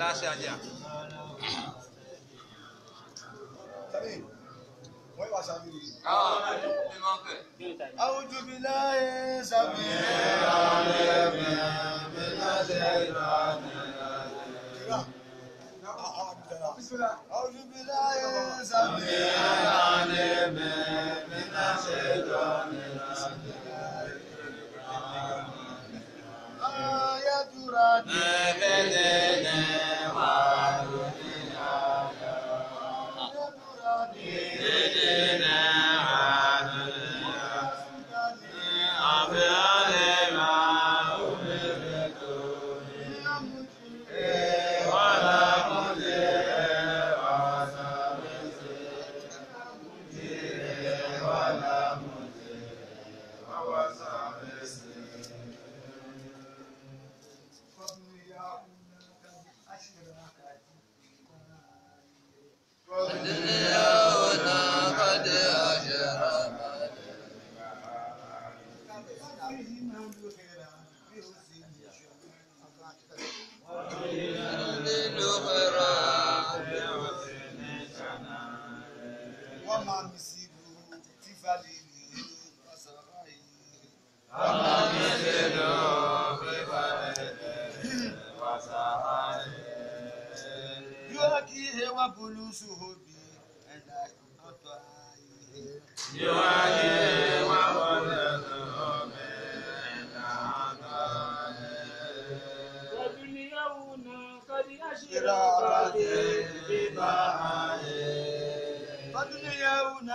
Lascia andiamo. أعوذ بالله سميع العليم من الشيطان الرجيم أعوذ بالله سميع العليم surat ebede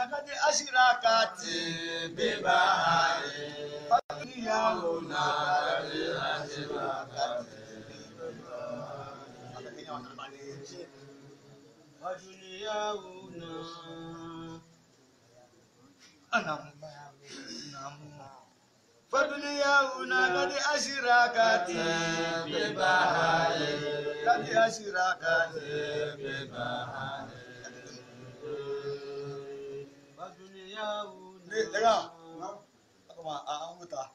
لقد أشركت ببهائم فاليوم قد أشركت وجنياؤنا قد أشركت ببهائم قد أشركت ببهائم daga an wuta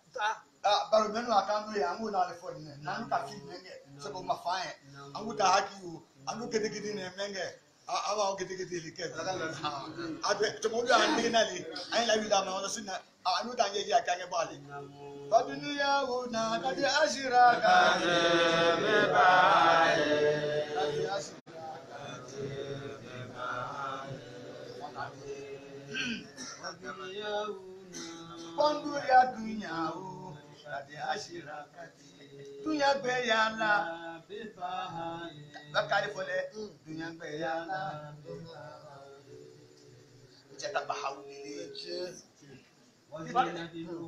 baro menu aka anu ya anu na alefo ne na anu ka fi menge sebo ma fa ye an wuta haki yo anu gidigidi ne menge awa o gidigidi le ke daga le ha abe to mo ya ni na le ayi la wi da ma wona sunna anu ta ye ya ka ke ba le fa duniya wo na ka di ashira ka be ba Kondu ya dunya kadi ade ashira kati. Dunya gbe ya la, bakari fole, dunya gbe ya la. Jata bahawu lele.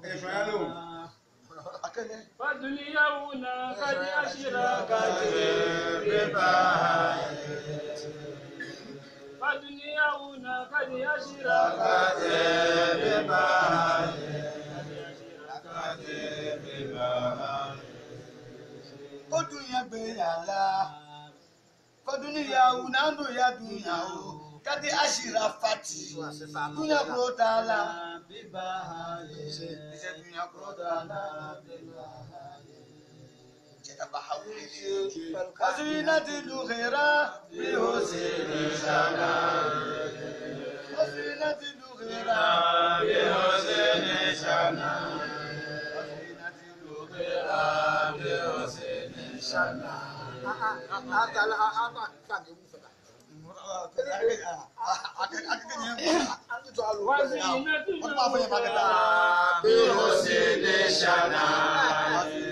Efalo. فدنياؤنا قد يشرى كاتب ó dùn yẹn gbéyàlá fọdúnìyàwó náà ń dùn fati Dunya kúrò tààlà. iṣẹ́ dúnyà kúrò tààlà. وزينة الأخيرة بحسين شانه وزينة الأخيرة بحسين شانه وزينة الأخيرة بحسين شانه أعطى لها أعطى كان يوسف وزينة الأخيرة بحسين شانه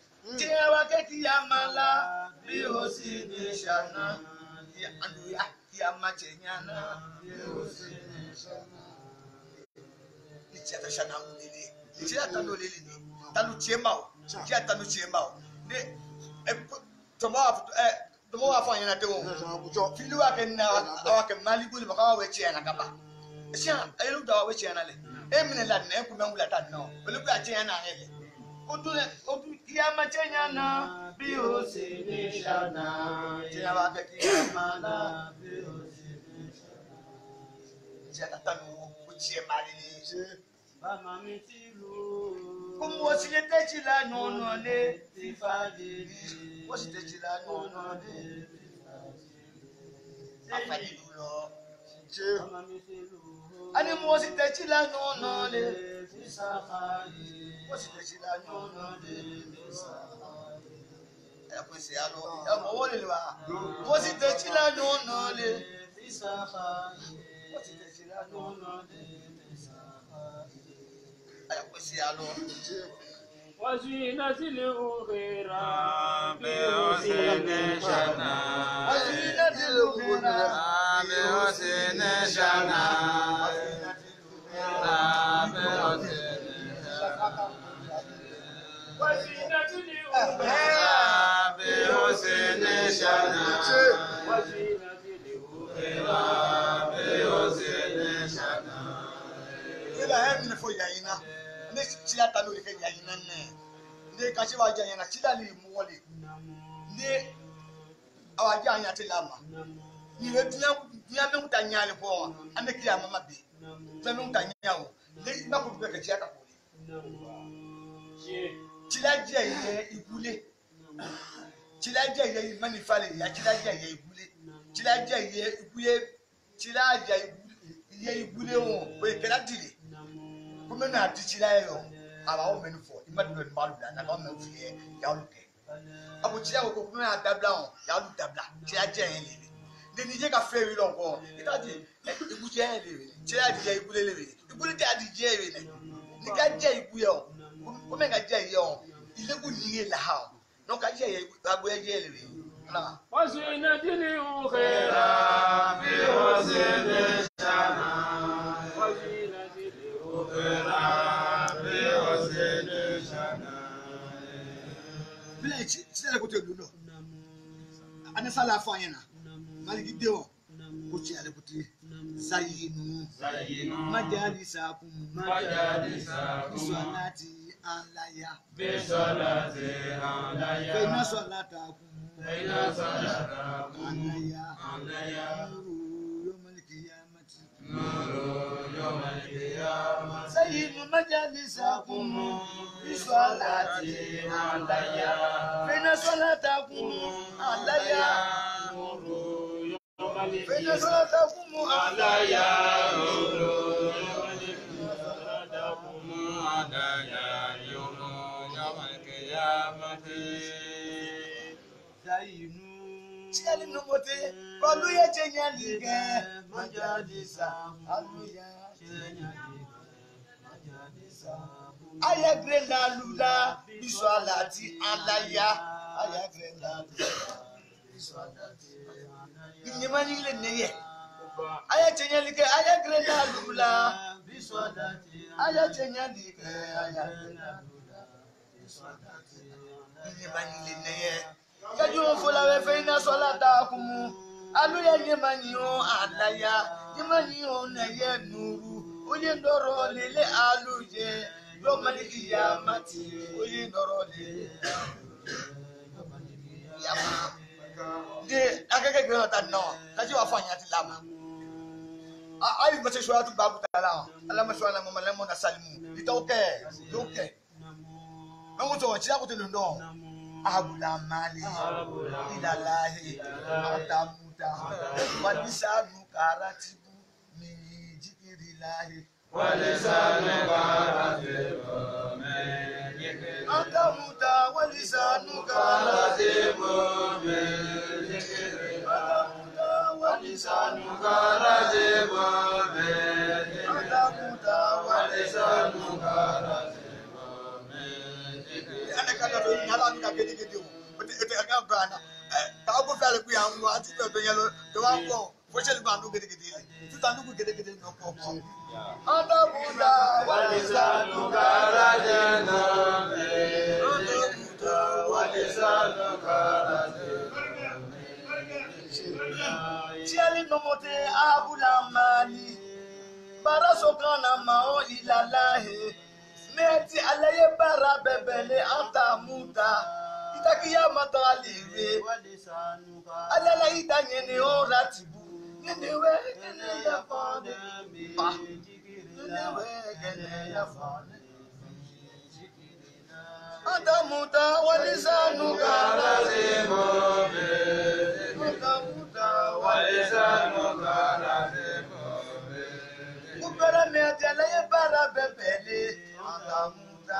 kí ẹ wá kẹ́tì yá máa la bí ó sì ní ṣàná àdúyà kí a má jẹ yànná bí ó sì ní ṣàná. ní tí a ta ṣàná àwọn olèlè ní tí a ta ní olèlè ní tanu tiẹ̀ ma o tí a tanu tiẹ̀ ma o ní ẹ tọmọ àfọtọ ẹ tọmọ wà fún àyànnà tẹwọn fili wà kẹ nà wà kẹ mali bolo ma k'aw wẹ tiẹ̀ nà kaba siyan ẹ yẹlẹ da wà wẹ tiẹ̀ nà lẹ e minẹ la nà e kun bẹ n wula ta nà o olu bẹ a Kiyama chenye na bí ó ṣe ní ṣáná. Ṣé a bá fẹ́ kí a máa ná bí ó ṣe ní ṣáná? Ṣé tata mi wo kó tiẹ̀ máa rí ni? Bàmá mi ti lù ú. Kó mu wọ́n sílé tẹ́jìlá nù ọ̀nà lé. Ti fàdèrè. Wọ́n sì tẹ́jìlá nù ọ̀nà lé. Àfàdé lù lọ je ani muositechi lanonole muositechi lanonole ẹpẹsẹ alo ẹmọ owó lè wa muositechi lanonole muositechi lanonole ẹpẹsẹ alo je. وزينة الغرام بحسن شنا وزينة الغرام بحسن شنا وزينة الغرام بحسن شنا ne tsila ta n'o de kɛ ɲa ɲinan nɛ ne kasi b'a diya ɲɛna tsila le ye mɔgɔ le ne a b'a diya ɲa ti la ma nin bɛ duyan duyan min ta ɲa le bɔ wa an bɛ kiri a mama bi fɛn min ta ɲa o ne i b'a fɔ bɛɛ ka tsila ka kori tsila diya yɛ i wuli tsila diya yɛ i manifa le ya tsila diya yɛ i wuli tsila diya yɛ i wuli tsila diya yɛ i wuli o o ye kɛra di le women are teaching her young our women for immanuel malula na ka women fiyɛ yawu tɛ abotire awo ko women are dabla o yawu dabla tia jɛ yɛn lele neni yɛ ka fɛn wi lɔn kɔ ita jɛ ɛ eh, iku jɛ yɛn lele tia jɛ iku lele lele iku lele tia di jɛ yɛn lele ni ka jɛ iku yɛ o women ka jɛ yɛ o ileku nyiye la ha o n'o ka jɛ yɛ iku agbo yɛ jɛ lele ala. wasu ina dini o kɛra bi wasu ne sara bila ci sila ko te dundo ana sala fa yana maliki dewa ko ci ale ko te zayinu majali sakum majali sakum salati alaya be salati alaya be salata be salata alaya alaya سيد مجالسكم في صلاة علي فإن صلاتكم علي فإن صلاتكم علي Tí a lè nu mo tẹ́. Oluye chenye lige majadisa aluya chenye lige majadisa. Ayagre la lula bisu alati alaya ayagre la lula bisu alati alaya. Inyemani ile neye. Aya chenye lige ayagre la lula bisu alati alaya. Aya chenye ayagre la lula bisu alati alaya. Inyemani ile neye. Kajumofula wefe ina sola takumu alụya yemaniyo alaya yemaniyo na ya nuru onye nọrọ lele alụje yọmaliki ya mati onye nọrọ lele de akẹ́kẹ́ gbẹ̀rẹ̀ ọ̀tá nọ lajẹ́ wà fún àyàn àti làmà ayi gbèsè sọ yàtú bàbú tààlà alamẹsọ alamọmọlẹmọ na salimu ìtọ́kẹ lókẹ lọ́wọ́ sọ̀rọ̀ tí a kò tẹ̀lé ndọ́ abudulayi ilalayi adamu walisanu karatibu mi jikiri lahi. walisanu karatibu ni jikiri lahi. ọ̀dọ́mùtà walisanu karatibu ni jikiri lahi. ọ̀dọ́mùtà walisanu karatibu ni jikiri lahi. ọ̀dọ́mùtà walisanu karatibu ni jikiri lahi. ẹnì kan náà ló ń yàrá nígbà gidigidi o o ti ẹ̀ka gbọ́ àná táwọn fẹ́ rẹ̀ pé àwọn àti bẹ̀rẹ̀ yẹn lọ tó wá pọ̀ fọ́ṣẹ́lì bá nù gidigidi lẹ̀ títa nù kú gidigidi nù pọ̀ pọ̀. ọ̀dọ́mùdá wàlísà nùkàrà jẹ́ náà bẹ́ẹ̀. ọ̀dọ́mùdá wàlísà nùkàrà jẹ́ náà bẹ́ẹ̀. tiẹ́lí nọ́mọ́tẹ́ abúlámánì bara sokana mao ilalahe mẹ́ẹ̀tì alayé bára bẹ̀bẹ̀ lé àtàmúta takiya matalire alala ita nyene o ratibu yenewe kene ya fane pa yenewe kene ya fane atamuta walisanu karaze mobe atamuta walisanu karaze mobe kubera mi atele ye bara bebele atamuta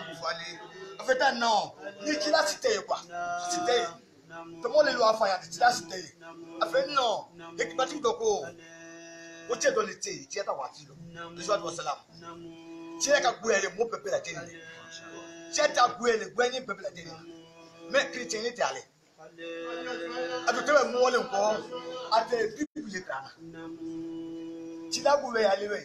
akufale afẹ́tà náà ní kí láti tẹ̀ ẹ̀wà láti tẹ̀ ẹ̀ tọmọ lè lo afàyà títí láti tẹ̀ ẹ̀ afẹ́ náà yẹ kí bá tún dọ̀kọ̀ o tiẹ̀ dọ̀ lè tẹ̀ ẹ̀ tiẹ̀ tà wà á ti lọ lọ́sọ̀ àdúgbò sálàmù tiẹ̀ ka gbé ẹ̀rẹ̀ mú pẹ̀pẹ̀ la dẹ́rẹ̀ tiẹ̀ ta gbé ẹ̀rẹ̀ gbé ẹ̀yẹ pẹ̀pẹ̀ la dẹ́rẹ̀ mẹ kìrìtìyẹn ní tẹ̀ alẹ̀ àtúntò bẹ̀ mọ́wọ́lẹ̀ nkọ́ àtẹ̀ bíbélì kan tìlágùn bẹ̀ yà lé bẹ̀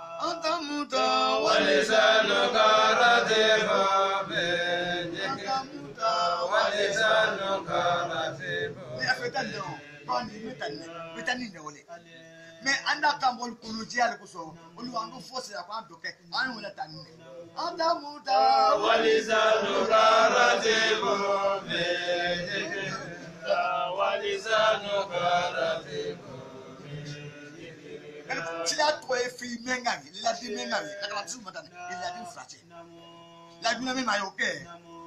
أنت متى ولسانك رتيبا بينك متى ولسانك رتيبا يا فتن دون باني متن متن نولي mɛ an t'a kan bɔ kolonjiya le kosɔn olu an bɛ fɔ sira k'an dɔ kɛ an y'o la ta nin de. an ta mun ta. walisa nukara tɛ bɔ mɛ walisa nukara tɛ bɔ. E si tu as fait f'i e mɛn ka ye ladi ka vie lakalatigiw la vie dɛ la vie fila la vie min la vie tu vie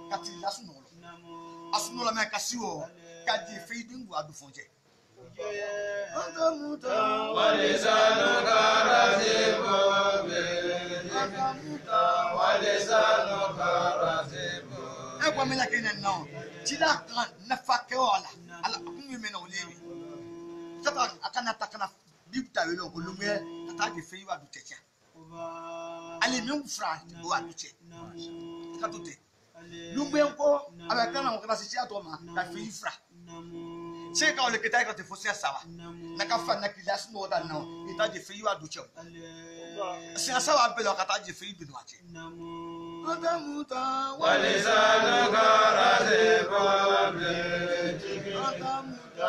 la vie sunɔgɔ la vie ka la vie ka la a dun la vie walisanu la vie la vie la lipta wele ko lumye ka taa de fɛn yi wa du tɛ tiɲɛ ale min fura o wa du cɛ ka du tɛ lumye ko a bɛ kan na o kana se siya tɔ ma ka fɛn yi fura se ka ole kita ka te fo siya saba na ka fa na kila sunɔgɔ da na o i taa de fɛn yi wa du cɛ o siya saba bɛɛ la ka taa de fɛn yi bi du wa cɛ. Atamuta walisanu karate pabli. Atamuta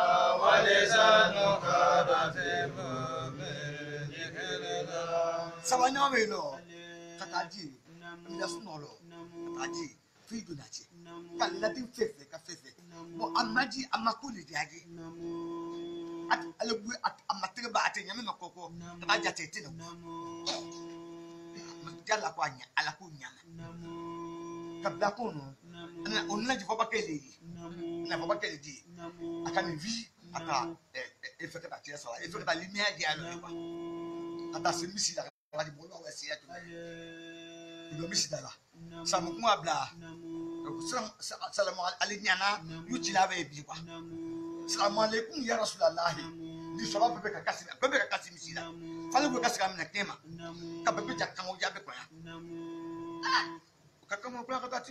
Sama nyame no kataji ila sunolo kataji fidu nache kalati fefe ka fefe bo amaji amakuli diaji at alugwe at amatere ba ate nyame makoko kataji atete no mtala kwa nya ala kunya kabla kuno ana onla jifoba di, na foba keledi akani vi ata efɛkɛ ta tiɛ sɔrɔ efɛkɛ ta limiya di yan nɔ kuwa ata se misi la kala di bolo awɛ seya tuma ye ndo misi da la sabu kuma bila salamu ale ɲana yu ci la bɛ bi kuwa salamu aleykum ya rasulalahi ni sɔrɔ bɛɛ bɛ ka kasi bɛɛ bɛ ka kasi misi la fali ko ka se ka minɛ kɛn ma ka bɛɛ bɛ ja kanko ja bɛ kɔnya ka kanko kura ka taa ti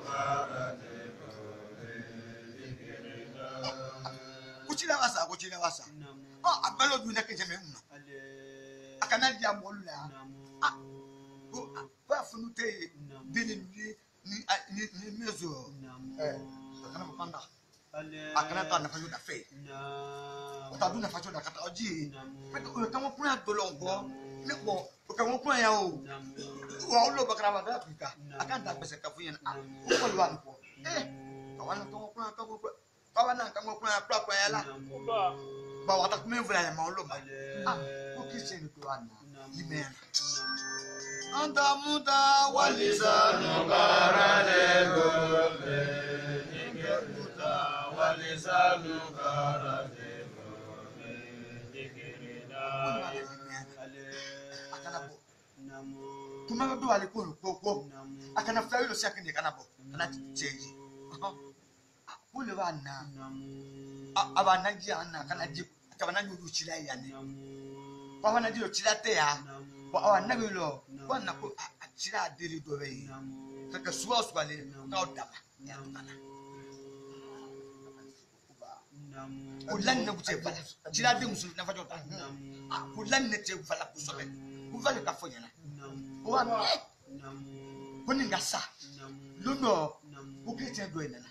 kuchilawasa kuchilawasa ko oh, abalo duna ke jeme umma akana dia molla ko ah. ah, ba funu te dinin ni ni ni mezo eh akana mapanda akana ta nafa yoda fe o ta duna facho da kata oji pe ko ta mo pun adolo ngo ne ko o ka mo pun ya o wa o lo bakara ba da tuka akanta pese ka fun yan a ko lo an ko eh ka wana to mo pun ka ko kawa nan kango kuna kula kwa yala ba wata kuma vula ya maulo ma ah ko kisi ni kwa na amen anta muta walisanu karale gombe inge muta walisanu karale gombe dikirida akanapo kuma ndo alikuru koko akanafutayilo siakini kanabo anaticheji uh -huh wule b'a na a b'a naji an na kana ji kaba naji olu cila yan ne kaba naji o cila tɛ yan bɔn awa nabi lɔ ko na ko a cila a deli dɔ bɛ yen ka kɛ suba o suba le k'aw dama ya kana o laninɛ kun tɛ bala cila den muso nafa ta hmm. a ko laninɛ tɛ bala kosɛbɛ ko bala ka fɔ ɲɛna ko wa ko nin ka sa don dɔ ko kiri tiɲɛ dɔ in nana.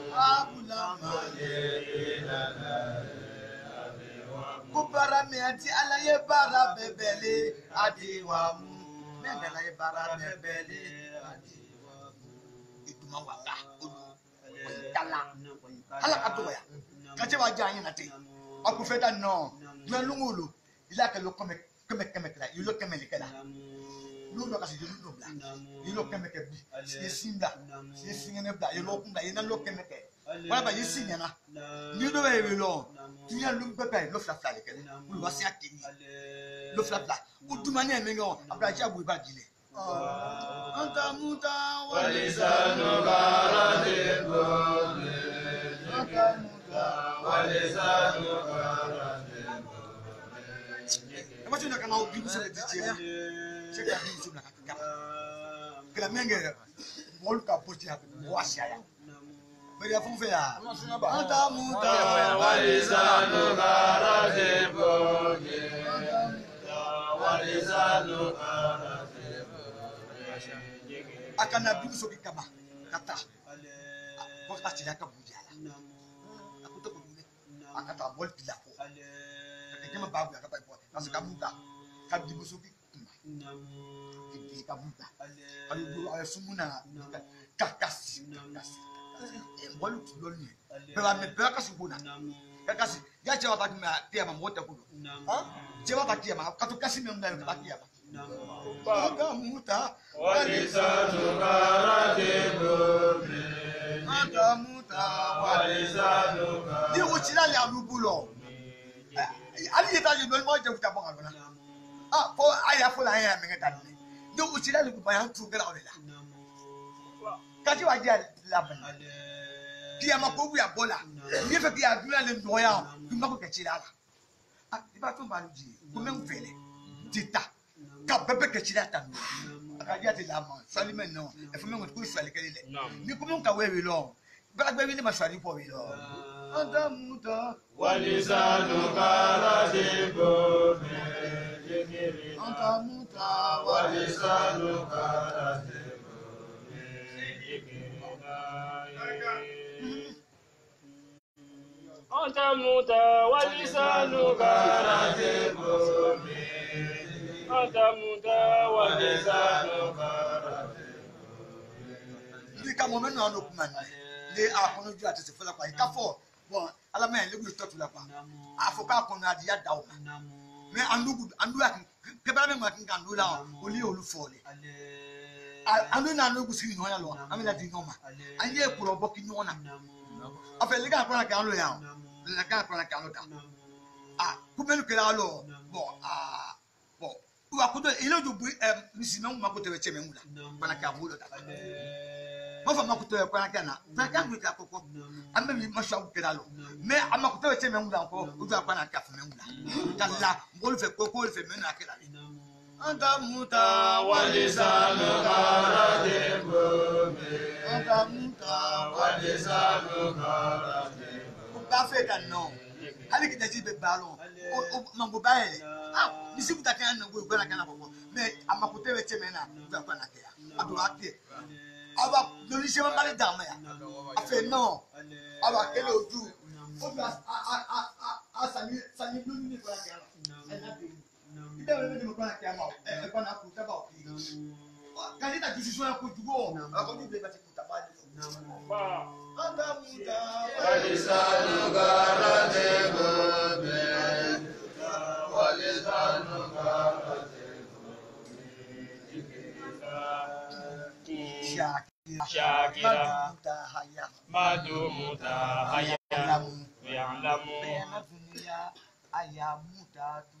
Ko baara ti ala ye baara bɛɛ bɛlen a di wa mu. Ne nana ye kala ala ka dɔgɔya ka se b'a diya an ɲɛna ten a kun fɛ da nɔ dunanlungu lo i la kɛlɛ kɛmɛ kɛmɛ kɛmɛ kɛla i lo kɛmɛ de kɛla n'u bɛ ka lo kɛmɛ kɛ wala ba yesu ɲɛna ni dɔ bɛ yen nɔ dunuya ninnu bɛɛ bɛ yen n'o fila fila de kɛ dɛ olu ka tɛ ɲɛ n'o fila fila o dumuni ye min kɛ o a bila i b'a di dɛ. Ah. an ta mun ta walisa nubara de ko le an ta mun ta walisa nubara de ko le. ɛ ma se ka na o bi muso de di cɛ ya cɛ ka di muso bila ka taa gala gala min kɛ mɔgɔ ka bɔ cɛ ya mɔgɔ a siya ya mere funfeya anta muta walisanu karaje boge walisanu karaje boge akana bimuso bi kama ka taa ko ka tiya ka buja la a ko to ko wuli a ka taa bɔli bila ko ka kɛ jama baa bonya ka taa bɔ ka se ka mun ta ka bimuso bi kuma ka bi ka mun ta a ye sunmu na ka kasi ka kasi wali kulo ni bɛɛ b'a mɛ bɛɛ ka se ko bɛɛ ka se ya cɛ b'a ta kiyama a kiyama mɔgɔ tɛ ko dɔn cɛ b'a ta kiyama ka to kasi min na yɛrɛ ka taa kiyama. Baga muta walisa tukara de lomi. Baga muta walisa tukara. Ni o ci le a b'u bolo. Hali eh, ye taa ye dɔɔnin mɔgɔ jɛ kuta bɔ ka dɔn na. Fo a y'a fɔ la an y'a mɛn ka taa ni. Ni o ci la le kuba y'an turu gɛlɛn o de la kati wa jia labɛn kiyama ko wuya bɔ la n'i fɛ k'i hakilina le nɔgɔya k'i mako kɛ ci la a i b'a to maa di ko n bɛ n fɛ ti ta ka bɛɛ bɛ kɛ ci la ta a ka jia ti la ma sɔli mɛ nɔ ɛfɛ mɛ ŋɔni ko sɔli kɛli dɛ ni ko mɛ ka wɛ wi lɔ balagbɛ wi ne ma sɔli bɔ wi lɔ. walisa nukala de ko mɛ an ka mun walisa nukala de. أنت متولسانك رزق أنت متولسانك Ndika mo mẹ́nu àwọn okùn mẹ́nu ní akọ̀nàjú àti ìsìnfọ́lápá yìí káfọ́ wọn alámẹ́yìn lébùú ìtọ́tùlápá àfọ̀kọ́ akọ̀nà adìyẹ dà wọ́n mẹ́ anúgù anúgù pẹ́pẹ́rẹ́ mẹ́gbà kí n kà ndó la wọn olú yẹ olú fọ́ọ̀lì anú nà anúgù sí ìyọ̀nyà lọ amẹ́lẹ́dì yọ̀ọ̀ma ayé èkó lọ bọ́ kí yọ̀ọ̀na afei liga akora kan lo yan liga akora kan lo da ah kumelu kera lo bɔ aa bɔ wa koto ele jo bu ɛ misimɛn ma koto bɛ cɛ mɛ mun na kora kan mo lo da ma fa ma koto bɛ kora kan na kora kan kun ka kɔkɔ an bɛ mi ma sɔ kera lo mɛ a ma koto bɛ cɛ mɛ mun kɔ o jo a kora kan fɛ mɛ mun na ka la mɔgɔ fɛ ko fɛ mɛ n'a kɛra de. Anta muta walisanu karatembobe. Anta muta walisanu karatembobe. Kubafe kano. Hali kita jibe balo. Mambubaye. Ah, nisibu takana nangu ibana kana bobo. Me amakutewe chemena. Kwa na kia. Adurate. Awa lolise mabale dama ya. Afe no. Awa kele oju. Oju asani sani bluni ni kwa kia. Enate. Kida wewe ndio mkwana kiama. Eh, kwa na kutaba ukiga. Kanita kishishwa ya kujugo. Akoni beba tikutabadi. Ba. Anda muda. Walisanu garade gobe. Walisanu garade gobe. Shakira. Shakira. Madu muda haya. Madu muda haya. Ya'lamu. Ya'lamu. Ayamu tatu.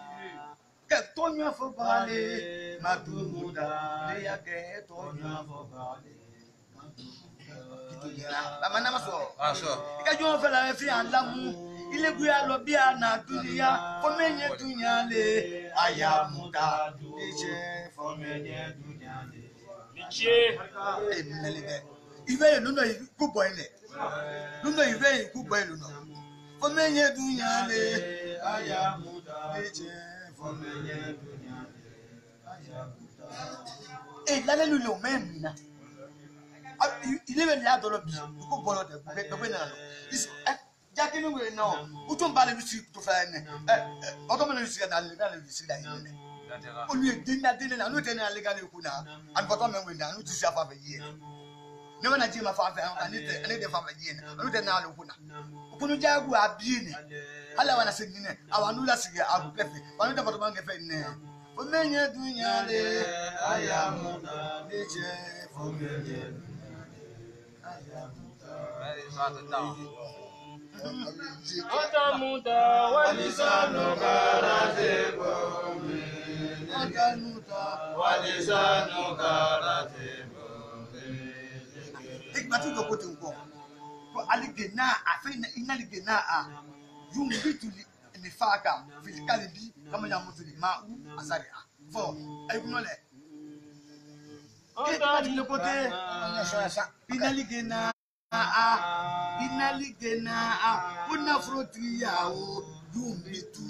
tonya fo vale matumuda leya ke tonya fo vale bamana maso ikaju wọn fẹlẹ ẹ fi alamu ileguya lọ bí ana duniya fọmẹnyẹ dunya le ayamuda níṣẹ fọmẹnyẹ dunya le. níṣẹ. ẹ mẹlẹ dẹ ìwé yìí lónà yìí kú bọ ilẹ lónà ìwé yìí kú bọ ilẹ lónà fọmẹnyẹ dunya le ayamuda níṣẹ e lalɛli le o mɛ mun na ile bɛ la dɔrɔn bi i ko bɔlɔ tɛ bɛɛ bɛ nana ɛ jaki min wele na o u tun b'ale bi sigi kutufɛ yan dɛ ɛ ɔtɔ min bɛ sigi n'ale n'ale bi sigi n'ale dɛ olu ye den na den na n'u tɛ n'ale k'ale kun na ani bɔtɔ min wele na n'u ti se a fa fɛ yi yɛrɛ ne bɛ na ji ma fan fɛ ale tɛ ale tɛ fan fɛ ji yɛlɛ olu tɛ n'ale kunna kunu jaago a bi ne ala wana se ɲinɛ awa n'u la sigi a kun kɛfɛ wa n'u tɛ fɔ tuma kɛfɛ ɲinɛ o mɛ ɲɛ dunya de a y'a munna ne cɛ o mɛ ɲɛ dunya de a y'a munna. Atamuta walisano karate kome. Atamuta walisano karate kome matin ka kotin ko ko alige na a ina lige na a yun bi tuli ni fa kan filikali bi kama ya mutu ni ma u asari a fɔ ayi kunɔ lɛ. e ka tile kote ina lige na a ina lige na a ko nafolo tigi ya o yun bi tu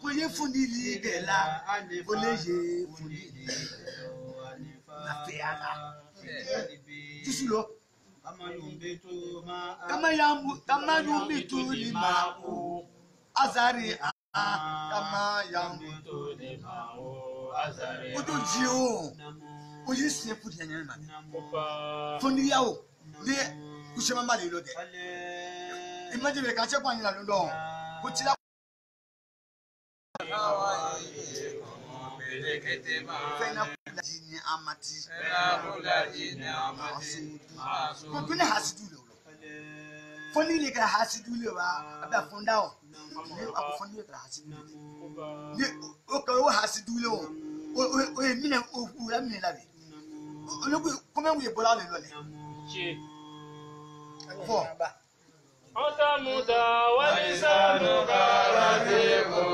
ko ye fundi lige la ko le ye fundi lige lafiya ah, ah. la kama yamu kama yumitu limau azari a kama yamutu limau azari a ojú jí o ojú sin fún ìyẹn nínú ìmàlẹ fún níyàwó ní kùsùn máa ń bá lè lọ dẹ ìmọ̀jẹ̀ bẹ̀rẹ̀ kàṣẹ́ pààyàn lànà lọ kó tí lápò. fẹ́ẹ́ náà jini amati. Bẹ́ẹ̀rọ̀la amati. Hasidu. ni hasidu le wolo. Foni le kɛra hasidu le wa a bɛ fɔn da o. a ko foni le kɛra hasidu le. Ne o kɛ o hasidu le o. O ye minɛ o y'a minɛ labɛn. O ne ko kɔmi ye bɔra le lɔ Fɔ. Ọ̀tá mu ta wáyé sanu kára dé kò.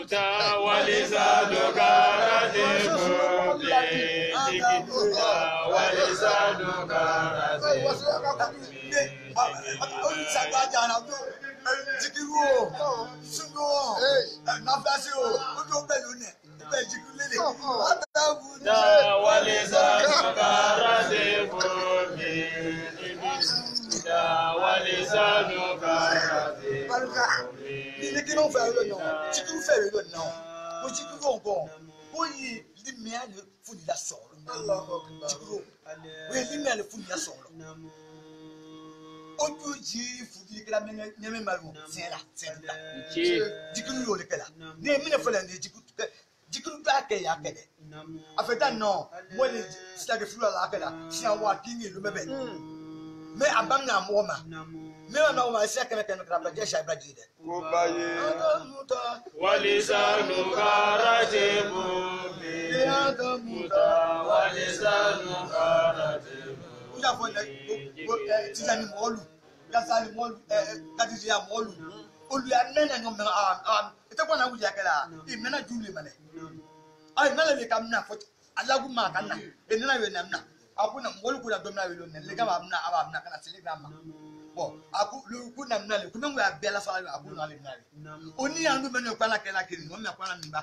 utawalizaduka jigiru o sunu o nafasi o o tó bẹ lónìí o bẹ jigiru lele barika ni kini fɛ yɔrɔ ɲɔgɔn tigi fɛ yɔrɔ ɲɔgɔn ko tigi ko nkɔn ko yi limiya ni fo ni la sɔgɔlɔ tigi ko o ye limiya ni fo ni la sɔgɔlɔ o ju ji futigi kɛra ɲɛmɛ ma yɔ tiɲɛ la tiɲɛ la jigi y'o de kɛ la ne ye min fɔ la nin ye jigi jikiri t'a kɛ y'a kɛ dɛ a fɛ ta nɔ mɔni sitanɛ furu la a kɛ la siyan wa k'i ɲɛ lu me abam na mo ma me na mo ma se kana kana kana je sha braji de ko baye adamuta walisanu karajibu bi adamuta walisanu karajibu uja fo na ko e, ti ja ni mo lu ja sa ni mo lu e, e, ka ti ja mo lu olu ya nena ngom na a ite ko na uja kala i mena jule mane ai mele ka mna fo alagu ma kana e nena we na mna aku na wolu kuna domina welo ne le gaba amna aba amna kana sele gama bon aku lu ku na mna le ku mengu abela sala aku na le na le oni andu menu kwa la kela kiri no mna kwa na mba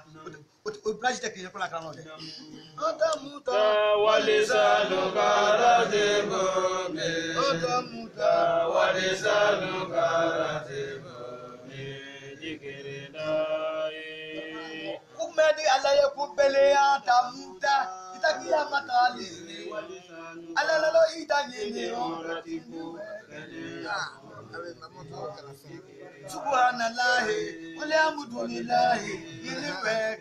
o plage te kiri kwa la kana le ata muta walisa no kala de bombe ata muta walisa no kala de bombe dikere dai kumedi alaye kubele ata muta تقي مطالب على لو إيداني سبحان الله والحمد لله إلى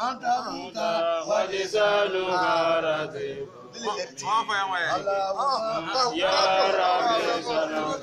أنت ولسان غارتي يا رب سلام